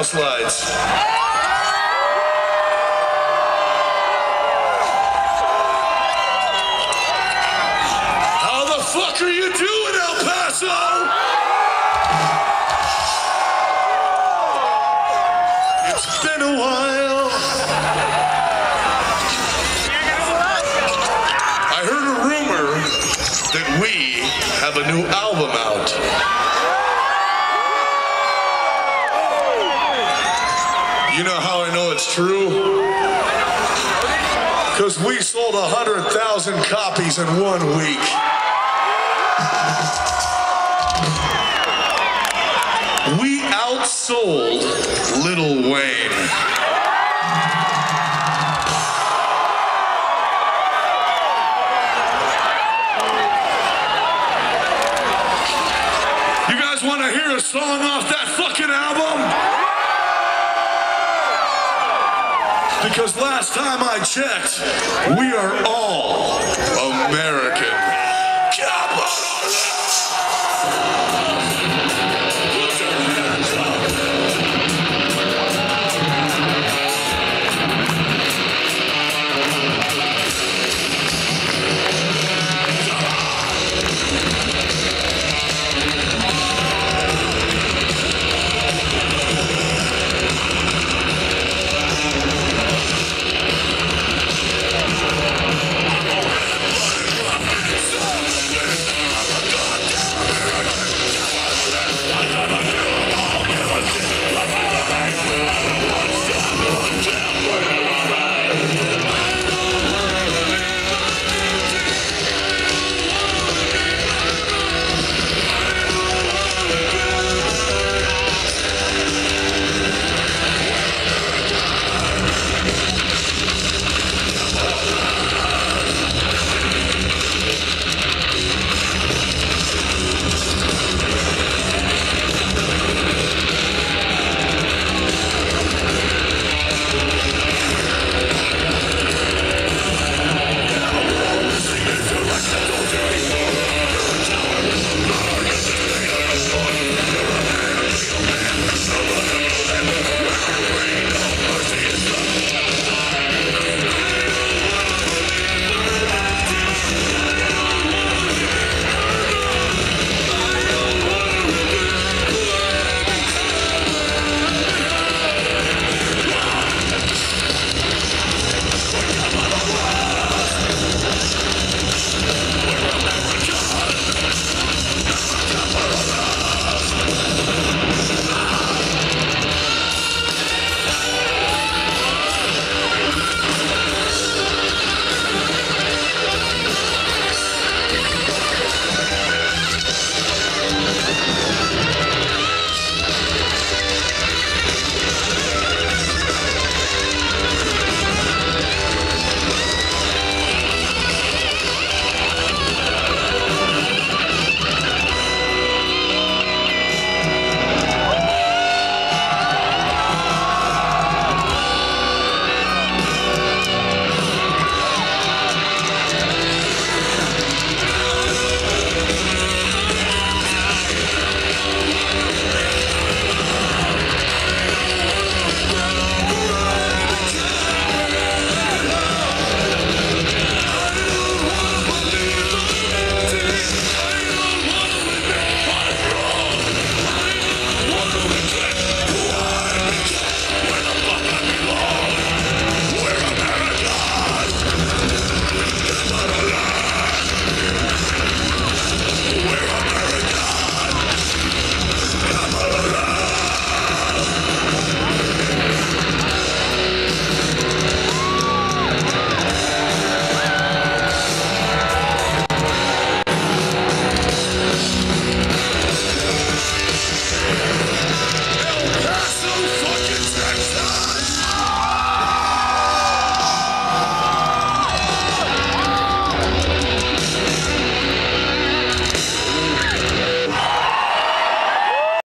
house lights. How the fuck are you doing, El Paso? It's been a while. I heard a rumor that we have a new album You know how I know it's true? Because we sold 100,000 copies in one week. We outsold Lil Wayne. You guys want to hear a song off that fucking album? Because last time I checked, we are all American.